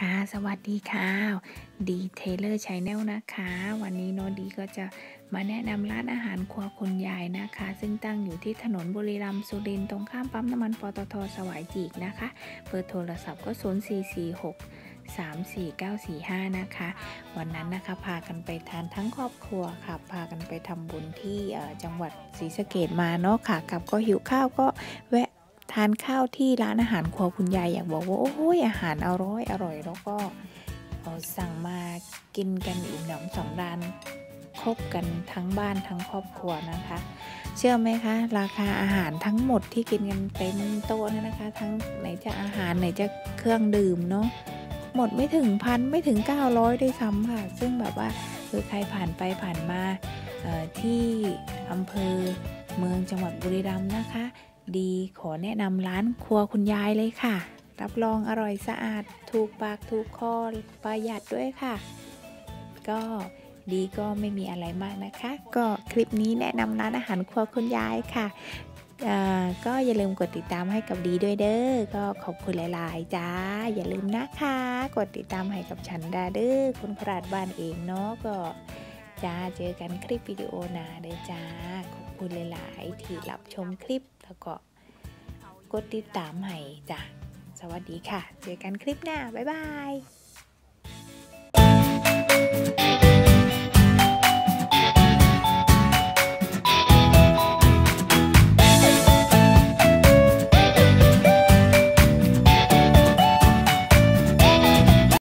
ค่ะ สวัสดีค่ะ ดีเทเลอร์ channel นะคะ วันนี้โนดีก็จะมาแนะนำร้านอาหารครัวคุณยายนะคะ ซึ่งตั้งอยู่ที่ถนนบุรีรัมย์สุรินทร์ตรงข้ามปั๊มน้ำมันปตทสวายจีกนะคะ เบอร์โทรศัพท์ก็ 0446 34945 นะคะ วันนั้นนะคะพากันไปทานทั้งครอบครัวค่ะ พากันไปทำบุญที่จังหวัดศรีสะเกษมาเนาะค่ะกลับก็หิวข้าวก็แวะ ทานข้าวที่ร้านอาหารครัวคุณยายอยากบอกว่าโอ้ยอาหารอร่อยอร่อย แล้วก็เอ่อสั่งมากินกันอิ่มหนำสำราญครบกันทั้งบ้านทั้งครอบครัวนะคะ เชื่อไหมคะ ราคาอาหารทั้งหมดที่กินกันเต็มโต๊ะนี่นะคะ ทั้งไหนจะอาหารไหนจะเครื่องดื่มเนาะหมดไม่ถึงพันไม่ถึง 900ด้วยซ้ำค่ะ ซึ่งแบบว่าเออใครผ่านไปผ่านมาที่อำเภอเมืองจังหวัดบุรีรัมย์นะคะ ดี ขอแนะนำร้านครัวคุณยายเลยค่ะ รับรองอร่อยสะอาด ถูกปากถูกคอประหยัดด้วยค่ะ ก็ดีก็ไม่มีอะไรมากนะคะ ก็คลิปนี้แนะนำร้านอาหารครัวคุณยายค่ะก็อย่าลืมกดติดตามให้กับดีด้วยเด้อ ก็ขอบคุณหลาย ๆ จ้า อย่าลืมนะคะ กดติดตามให้กับฉันดาเด้อคุณพระราดบ้านเองเนาะก็ จ้าเจอกันคลิปวิดีโอหน้าเด้อจ้า ขอบคุณหลายๆ ที่รับชมคลิปแล้วก็กดติดตามให้จ้าสวัสดีค่ะ เจอกันคลิปหน้า บ๊ายบาย